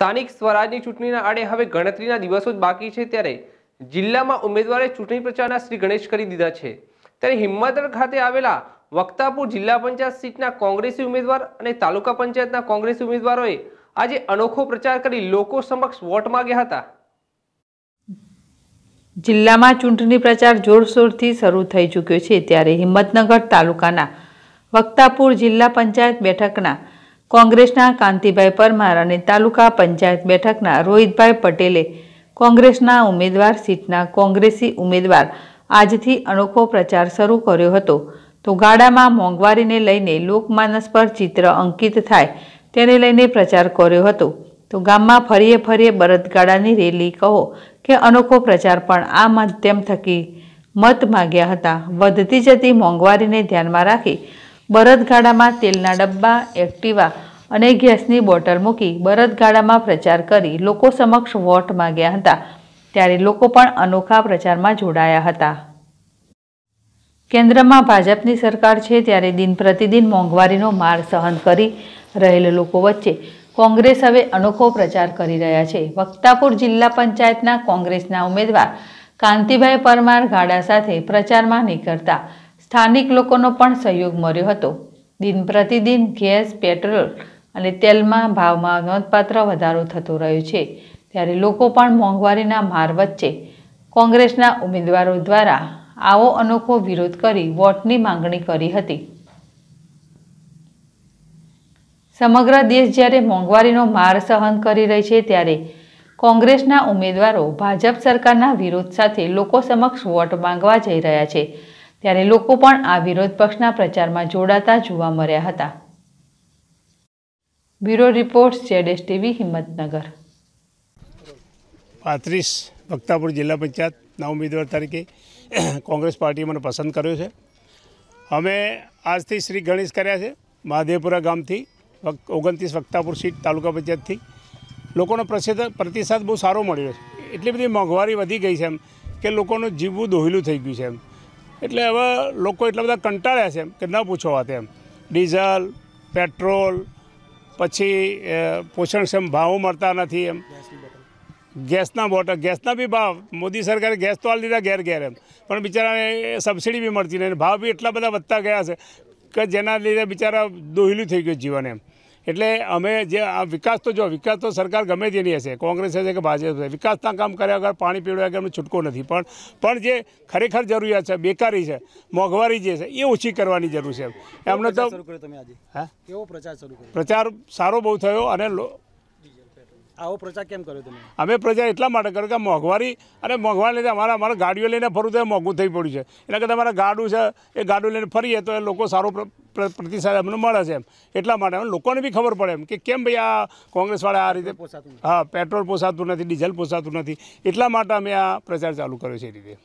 સ્થાનિક સ્વરાજની ચૂંટણીના આડે હવે ગણતરીના દિવસો જ બાકી છે ત્યારે જિલ્લામાં ઉમેદવારે ચૂંટણી પ્રચારના શ્રી ગણેશ કરી દીધા છે. ત્યારે હિંમતનગર ખાતે આવેલા વક્તાપુર જિલ્લા પંચાયત સીટના કોંગ્રેસી ઉમેદવાર અને તાલુકા પંચાયતના કોંગ્રેસી ઉમેદવારોએ આજે અનોખો પ્રચાર કરી લોકો સમક્ષ વોટ માંગ્યા હતા. જિલ્લામાં ચૂંટણી પ્રચાર જોરશોરથી શરૂ થઈ ચૂક્યો છે ત્યારે હિંમતનગર તાલુકાના વક્તાપુર જિલ્લા પંચાયત બેઠકના કોંગ્રેસના કાંતિભાઈ પરમાર અને તાલુકા પંચાયત બેઠકના રોહિતભાઈ પટેલે કોંગ્રેસના ઉમેદવાર સીટના કોંગ્રેસી ઉમેદવાર આજથી અનોખો પ્રચાર શરૂ કર્યો હતો. તો ગાડામાં મોંઘવારીને લઈને લોકમાનસ પર ચિત્ર અંકિત થાય તેને લઈને પ્રચાર કર્યો હતો. તો ગામમાં ફરીએ ફરીએ બળદગાડાની રેલી કહો કે અનોખો પ્રચાર પણ આ માધ્યમ થકી મત માગ્યા હતા. વધતી જતી મોંઘવારીને ધ્યાનમાં રાખી બળદગાડામાં તેલના ડબ્બા, એક્ટિવા અને ગેસની બોટલ મૂકી બળદગાડામાં પ્રચાર કરી લોકો સમક્ષ વોટ માગ્યા હતા. ત્યારે લોકો પણ અનોખા પ્રચારમાં જોડાયા હતા. કેન્દ્રમાં ભાજપની સરકાર છે ત્યારે દિન પ્રતિદિન મોંઘવારીનો માર સહન કરી રહેલ લોકો વચ્ચે કોંગ્રેસ હવે અનોખો પ્રચાર કરી રહ્યા છે. વક્તાપુર જિલ્લા પંચાયતના કોંગ્રેસના ઉમેદવાર કાંતિભાઈ પરમાર ગાડા સાથે પ્રચારમાં નીકળતા સ્થાનિક લોકોનો પણ સહયોગ મળ્યો હતો. દિન પ્રતિદિન ગેસ, પેટ્રોલ અને તેલમાં ભાવમાં નોંધપાત્ર વધારો થતો રહ્યો છે. ત્યારે લોકો પણ મોંઘવારીના માર વચ્ચે કોંગ્રેસના ઉમેદવારો દ્વારા આવો અનોખો વિરોધ કરી વોટની માંગણી કરી હતી. સમગ્ર દેશ જ્યારે મોંઘવારીનો માર સહન કરી રહી છે ત્યારે કોંગ્રેસના ઉમેદવારો ભાજપ સરકારના વિરોધ સાથે લોકો સમક્ષ વોટ માંગવા જઈ રહ્યા છે. ત્યારે લોકો પણ આ વિરોધ પક્ષના પ્રચારમાં જોડાતા જોવા મળ્યા હતા. બ્યુરો રિપોર્ટ જેડેશ ટીવી, હિંમતનગર. પાંત્રીસ વક્તાપુર જિલ્લા પંચાયતના ઉમેદવાર તરીકે કોંગ્રેસ પાર્ટીએ મને પસંદ કર્યો છે. અમે આજથી શ્રી ગણેશ કર્યા છે, મહાદેવપુરા ગામથી ઓગણત્રીસ વક્તાપુર સીટ તાલુકા પંચાયતથી. લોકોનો પ્રતિસાદ બહુ સારો મળ્યો છે. એટલી બધી મોંઘવારી વધી ગઈ છે એમ કે લોકોનું જીવવું દોહેલું થઈ ગયું છે એમ. એટલે હવે લોકો એટલા બધા કંટાળ્યા છે એમ કે ન પૂછો વાત એમ. ડીઝલ, પેટ્રોલ પછી પોષણક્ષમ ભાવો મળતા નથી એમ. ગેસના બોટલ, ગેસના બી ભાવ, મોદી સરકારે ગેસ તો હાલ દીધા ઘેર ઘેર એમ. પણ બિચારાને સબસિડી બી મળતી નહીં. ભાવ બી એટલા બધા વધતા ગયા છે કે જેના લીધે બિચારા દોહિલું થઈ ગયું જીવન એમ. એટલે અમે જે આ વિકાસ તો જો વિકાસ તો સરકાર ગમે તેની હશે. કોંગ્રેસ હશે કે ભાજપ હશે. વિકાસના કામ કર્યા વગર પાણી પીવડ્યા વગર અમને છૂટકો નથી. પણ પણ જે ખરેખર જરૂરિયાત છે બેકારી છે મોંઘવારી જે છે એ ઓછી કરવાની જરૂર છે. એમને તો પ્રચાર શરૂ કર્યો પ્રચાર સારો બહુ થયો અને આવો પ્રચાર કેમ કર્યો તમે? અમે પ્રચાર એટલા માટે કર્યો કે મોંઘવારી અને મોંઘવારી લીધે અમારા અમારા ગાડીઓ લઈને ફરવું તો મોંઘું થઈ પડ્યું છે. એટલે કે તમારા ગાડું છે એ ગાડું લઈને ફરીએ તો એ લોકો સારો પ્ર- પ્ર- પ્રતિસાદ અમને મળે છે એમ. એટલા માટે લોકોને બી ખબર પડે એમ કે કેમ ભાઈ આ કોંગ્રેસવાળા આ રીતે પોસાતું હા પેટ્રોલ પોસાતું નથી ડીઝલ પોસાતું નથી. એટલા માટે અમે આ પ્રચાર ચાલુ કર્યો છે એ રીતે.